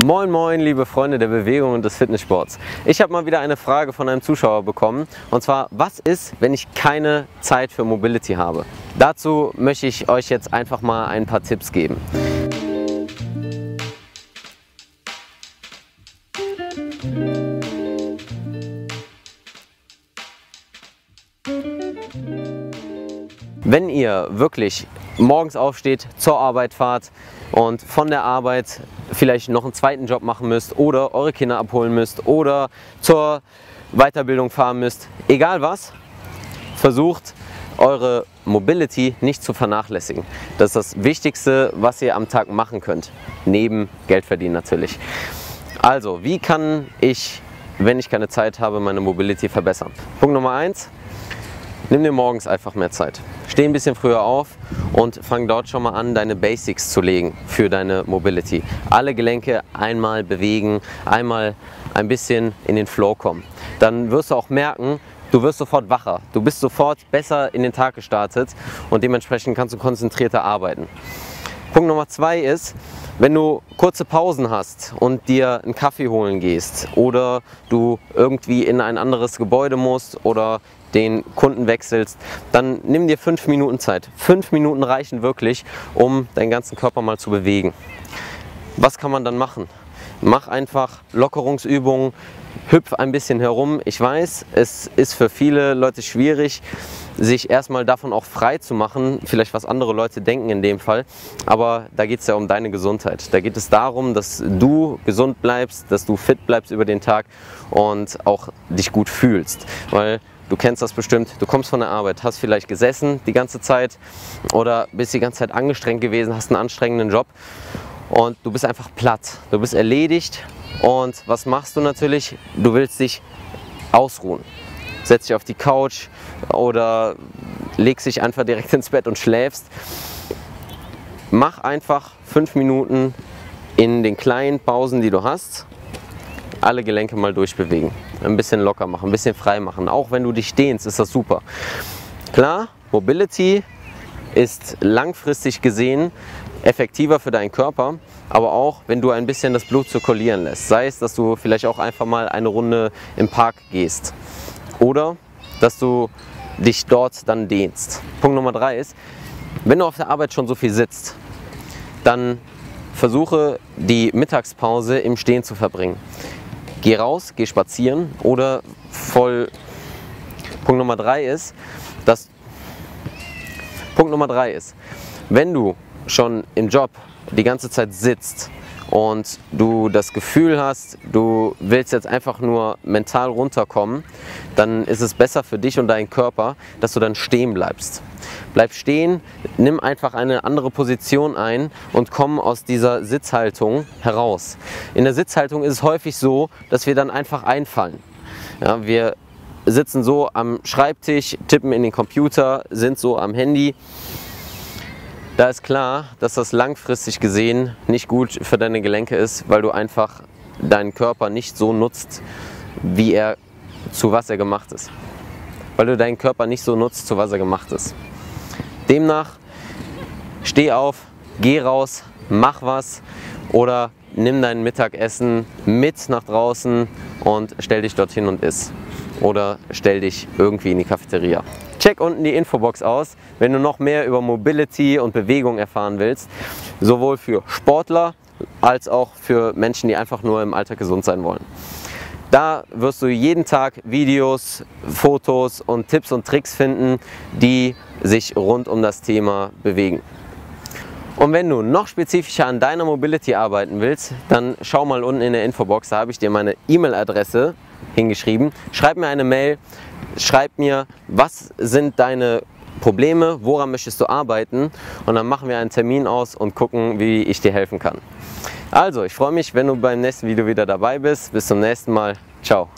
Moin moin liebe Freunde der Bewegung und des Fitnesssports. Ich habe mal wieder eine Frage von einem Zuschauer bekommen und zwar, was ist, wenn ich keine Zeit für Mobility habe? Dazu möchte ich euch jetzt einfach mal ein paar Tipps geben. Wenn ihr wirklich morgens aufsteht, zur Arbeit fahrt und von der Arbeit vielleicht noch einen zweiten Job machen müsst oder eure Kinder abholen müsst oder zur Weiterbildung fahren müsst, egal was, versucht eure Mobility nicht zu vernachlässigen. Das ist das Wichtigste, was ihr am Tag machen könnt, neben Geld verdienen natürlich. Also, wie kann ich, wenn ich keine Zeit habe, meine Mobility verbessern? Punkt Nummer eins: Nimm dir morgens einfach mehr Zeit. Steh ein bisschen früher auf und fang dort schon mal an, deine Basics zu legen für deine Mobility. Alle Gelenke einmal bewegen, einmal ein bisschen in den Flow kommen. Dann wirst du auch merken, du wirst sofort wacher. Du bist sofort besser in den Tag gestartet und dementsprechend kannst du konzentrierter arbeiten. Punkt Nummer zwei ist, wenn du kurze Pausen hast und dir einen Kaffee holen gehst oder du irgendwie in ein anderes Gebäude musst oder den Kunden wechselst, dann nimm dir fünf Minuten Zeit. Fünf Minuten reichen wirklich, um deinen ganzen Körper mal zu bewegen. Was kann man dann machen? Mach einfach Lockerungsübungen, hüpf ein bisschen herum. Ich weiß, es ist für viele Leute schwierig, sich erstmal davon auch frei zu machen, vielleicht was andere Leute denken in dem Fall, aber da geht es ja um deine Gesundheit. Da geht es darum, dass du gesund bleibst, dass du fit bleibst über den Tag und auch dich gut fühlst, weil Du kennst das bestimmt, du kommst von der Arbeit, hast vielleicht gesessen die ganze Zeit oder bist die ganze Zeit angestrengt gewesen, hast einen anstrengenden Job und du bist einfach platt, du bist erledigt und was machst du natürlich? Du willst dich ausruhen. Setz dich auf die Couch oder legst dich einfach direkt ins Bett und schläfst. Mach einfach fünf Minuten in den kleinen Pausen, die du hast, alle Gelenke mal durchbewegen. Ein bisschen locker machen, ein bisschen frei machen. Auch wenn du dich dehnst, ist das super. Klar, Mobility ist langfristig gesehen effektiver für deinen Körper, aber auch wenn du ein bisschen das Blut zirkulieren lässt. Sei es, dass du vielleicht auch einfach mal eine Runde im Park gehst oder dass du dich dort dann dehnst. Punkt Nummer drei ist, wenn du auf der Arbeit schon so viel sitzt, dann versuche die Mittagspause im Stehen zu verbringen. Geh raus, geh spazieren oder voll. Punkt Nummer drei ist, dass Punkt Nummer drei ist, wenn du schon im Job die ganze Zeit sitzt und du das Gefühl hast, du willst jetzt einfach nur mental runterkommen, dann ist es besser für dich und deinen Körper, dass du dann stehen bleibst. Bleib stehen, nimm einfach eine andere Position ein und komm aus dieser Sitzhaltung heraus. In der Sitzhaltung ist es häufig so, dass wir dann einfach einfallen. Ja, wir sitzen so am Schreibtisch, tippen in den Computer, sind so am Handy da ist klar, dass das langfristig gesehen nicht gut für deine Gelenke ist, weil du einfach deinen Körper nicht so nutzt, wie er zu was er gemacht ist. Weil du deinen Körper nicht so nutzt, zu was er gemacht ist. Demnach steh auf, geh raus, mach was oder nimm dein Mittagessen mit nach draußen und stell dich dorthin und iss. Oder stell dich irgendwie in die Cafeteria. Check unten die Infobox aus, wenn du noch mehr über Mobility und Bewegung erfahren willst. Sowohl für Sportler als auch für Menschen, die einfach nur im Alltag gesund sein wollen. Da wirst du jeden Tag Videos, Fotos und Tipps und Tricks finden, die sich rund um das Thema bewegen. Und wenn du noch spezifischer an deiner Mobility arbeiten willst, dann schau mal unten in der Infobox, da habe ich dir meine E-Mail-Adresse hingeschrieben. Schreib mir eine Mail, schreib mir, was sind deine Probleme, woran möchtest du arbeiten und dann machen wir einen Termin aus und gucken, wie ich dir helfen kann. Also, ich freue mich, wenn du beim nächsten Video wieder dabei bist. Bis zum nächsten Mal. Ciao.